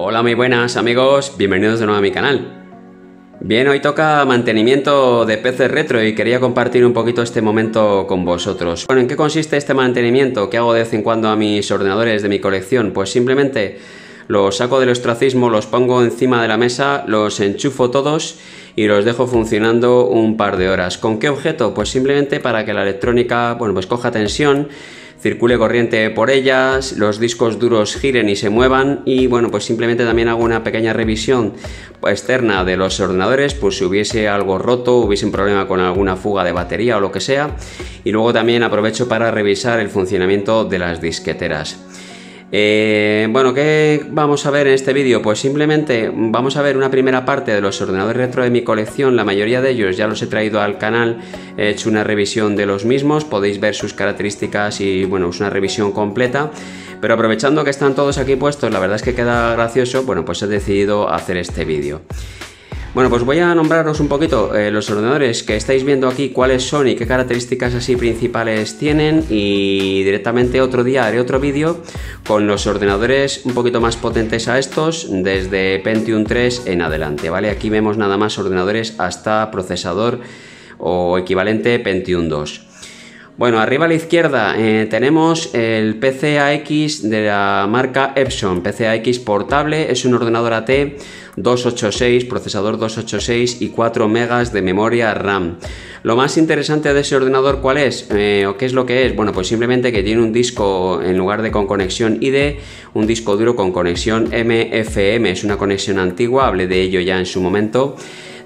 Hola muy buenas amigos, bienvenidos de nuevo a mi canal. Bien, hoy toca mantenimiento de PC retro y quería compartir un poquito este momento con vosotros. Bueno, ¿en qué consiste este mantenimiento que hago de vez en cuando a mis ordenadores de mi colección? Pues simplemente los saco del ostracismo, los pongo encima de la mesa, los enchufo todos y los dejo funcionando un par de horas. ¿Con qué objeto? Pues simplemente para que la electrónica, bueno, pues coja tensión circule corriente por ellas, los discos duros giren y se muevan y bueno, pues simplemente también hago una pequeña revisión externa de los ordenadores, pues si hubiese algo roto, hubiese un problema con alguna fuga de batería o lo que sea y luego también aprovecho para revisar el funcionamiento de las disqueteras. Eh, bueno, ¿qué vamos a ver en este vídeo? Pues simplemente vamos a ver una primera parte de los ordenadores retro de mi colección. La mayoría de ellos ya los he traído al canal, he hecho una revisión de los mismos, podéis ver sus características y bueno, es una revisión completa. Pero aprovechando que están todos aquí puestos, la verdad es que queda gracioso, bueno, pues he decidido hacer este vídeo. Bueno, pues voy a nombraros un poquito eh, los ordenadores que estáis viendo aquí, cuáles son y qué características así principales tienen y directamente otro día haré otro vídeo con los ordenadores un poquito más potentes a estos desde Pentium 3 en adelante, ¿vale? Aquí vemos nada más ordenadores hasta procesador o equivalente Pentium 2. Bueno, arriba a la izquierda eh, tenemos el PCAX de la marca Epson, PCAX portable, es un ordenador AT 286, procesador 286 y 4 megas de memoria RAM. Lo más interesante de ese ordenador, ¿cuál es? Eh, ¿O qué es lo que es? Bueno, pues simplemente que tiene un disco en lugar de con conexión ID, un disco duro con conexión MFM, es una conexión antigua, hablé de ello ya en su momento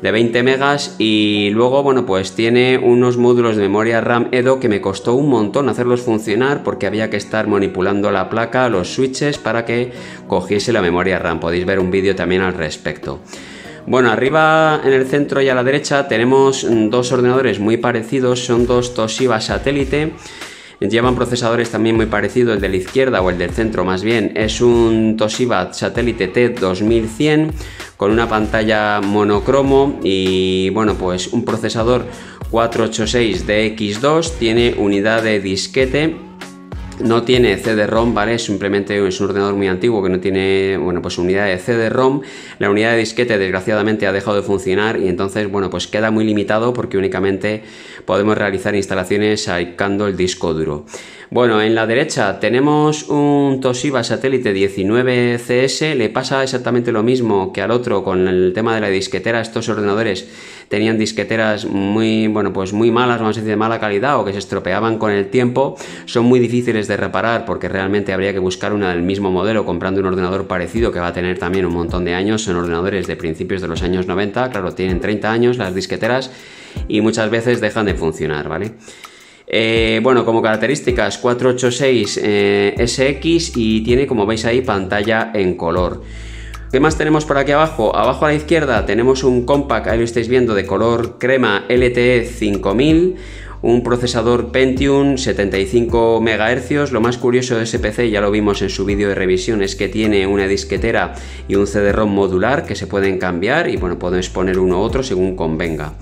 de 20 megas y luego bueno pues tiene unos módulos de memoria RAM Edo que me costó un montón hacerlos funcionar porque había que estar manipulando la placa, los switches para que cogiese la memoria RAM. Podéis ver un vídeo también al respecto. Bueno, arriba en el centro y a la derecha tenemos dos ordenadores muy parecidos, son dos Toshiba satélite Llevan procesadores también muy parecidos, el de la izquierda o el del centro más bien. Es un Toshiba Satellite T2100 con una pantalla monocromo y bueno, pues un procesador 486 DX2, tiene unidad de disquete no tiene CD-ROM, ¿vale? Simplemente es un ordenador muy antiguo que no tiene, bueno, pues unidad de CD-ROM. La unidad de disquete desgraciadamente ha dejado de funcionar y entonces, bueno, pues queda muy limitado porque únicamente podemos realizar instalaciones sacando el disco duro. Bueno, en la derecha tenemos un Toshiba Satélite 19CS, le pasa exactamente lo mismo que al otro con el tema de la disquetera, estos ordenadores tenían disqueteras muy, bueno, pues muy malas, vamos a decir de mala calidad o que se estropeaban con el tiempo, son muy difíciles de reparar porque realmente habría que buscar una del mismo modelo comprando un ordenador parecido que va a tener también un montón de años, son ordenadores de principios de los años 90, claro, tienen 30 años las disqueteras y muchas veces dejan de funcionar, ¿vale? Eh, bueno, como características 486 eh, SX y tiene, como veis ahí, pantalla en color. ¿Qué más tenemos por aquí abajo? Abajo a la izquierda tenemos un compact, ahí lo estáis viendo, de color crema LTE 5000, un procesador Pentium 75 MHz. Lo más curioso de ese PC, ya lo vimos en su vídeo de revisión, es que tiene una disquetera y un CD-ROM modular que se pueden cambiar y bueno, podemos poner uno u otro según convenga.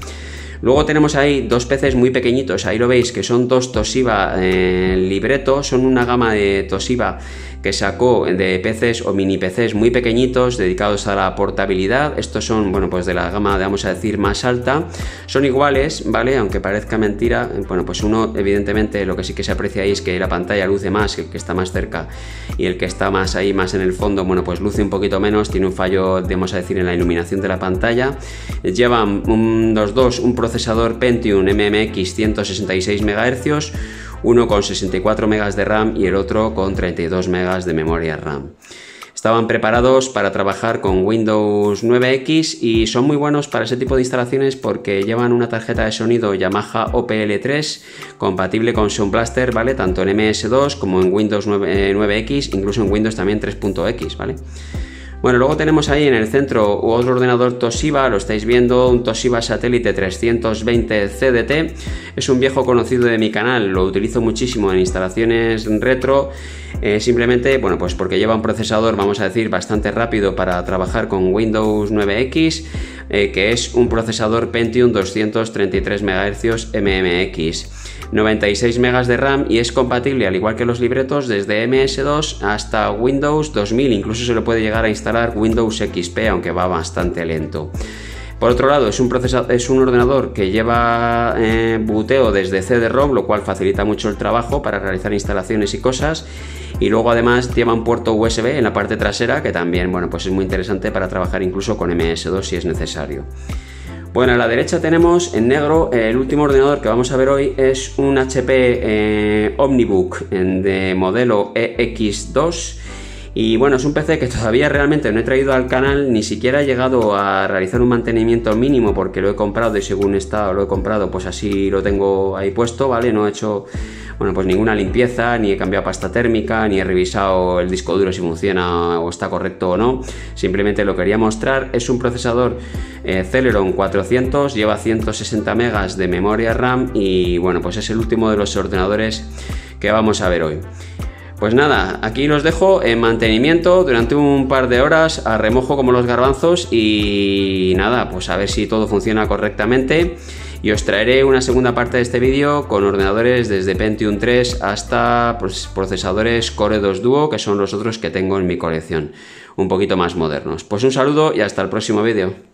Luego tenemos ahí dos peces muy pequeñitos, ahí lo veis que son dos Toshiba eh, Libreto, son una gama de Toshiba que sacó de PCs o mini PCs muy pequeñitos dedicados a la portabilidad. Estos son, bueno, pues de la gama, vamos a decir, más alta. Son iguales, ¿vale? Aunque parezca mentira, bueno, pues uno, evidentemente, lo que sí que se aprecia ahí es que la pantalla luce más, el que está más cerca y el que está más ahí, más en el fondo, bueno, pues luce un poquito menos, tiene un fallo, vamos a decir, en la iluminación de la pantalla. Llevan un, los dos un procesador Pentium MMX 166 MHz uno con 64 MB de RAM y el otro con 32 MB de memoria RAM. Estaban preparados para trabajar con Windows 9X y son muy buenos para ese tipo de instalaciones porque llevan una tarjeta de sonido Yamaha OPL3 compatible con Sound Blaster, ¿vale? Tanto en MS2 como en Windows 9, 9X, eh, incluso en Windows también 3.x, ¿vale? Bueno, luego tenemos ahí en el centro otro ordenador Toshiba, lo estáis viendo, un Toshiba Satélite 320 CDT. Es un viejo conocido de mi canal, lo utilizo muchísimo en instalaciones retro. Eh, simplemente, bueno, pues porque lleva un procesador, vamos a decir, bastante rápido para trabajar con Windows 9X, eh, que es un procesador Pentium 233 MHz MMX. 96 MB de RAM y es compatible, al igual que los libretos, desde MS2 hasta Windows 2000. Incluso se le puede llegar a instalar Windows XP, aunque va bastante lento. Por otro lado, es un, es un ordenador que lleva eh, buteo desde CD-ROM, lo cual facilita mucho el trabajo para realizar instalaciones y cosas. Y luego además lleva un puerto USB en la parte trasera que también bueno, pues es muy interesante para trabajar incluso con MS2 si es necesario. Bueno, a la derecha tenemos en negro el último ordenador que vamos a ver hoy es un HP eh, Omnibook de modelo EX2 y bueno, es un PC que todavía realmente no he traído al canal, ni siquiera he llegado a realizar un mantenimiento mínimo porque lo he comprado y según estado lo he comprado, pues así lo tengo ahí puesto, ¿vale? No he hecho, bueno, pues ninguna limpieza, ni he cambiado pasta térmica, ni he revisado el disco duro si funciona o está correcto o no. Simplemente lo quería mostrar. Es un procesador eh, Celeron 400, lleva 160 megas de memoria RAM y bueno, pues es el último de los ordenadores que vamos a ver hoy. Pues nada, aquí los dejo en mantenimiento durante un par de horas a remojo como los garbanzos y nada, pues a ver si todo funciona correctamente y os traeré una segunda parte de este vídeo con ordenadores desde Pentium 3 hasta pues, procesadores Core 2 Duo que son los otros que tengo en mi colección, un poquito más modernos. Pues un saludo y hasta el próximo vídeo.